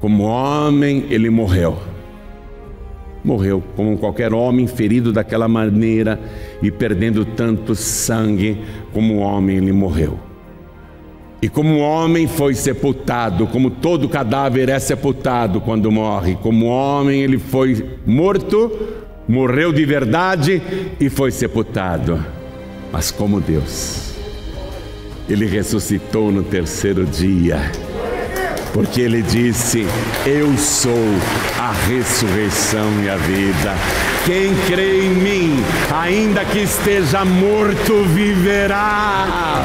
Como homem, ele morreu. Morreu como qualquer homem ferido daquela maneira e perdendo tanto sangue, como homem, ele morreu. E como homem foi sepultado, como todo cadáver é sepultado quando morre, como homem ele foi morto, morreu de verdade e foi sepultado. Mas como Deus, ele ressuscitou no terceiro dia, porque ele disse: Eu sou a ressurreição e a vida. Quem crê em mim, ainda que esteja morto, viverá.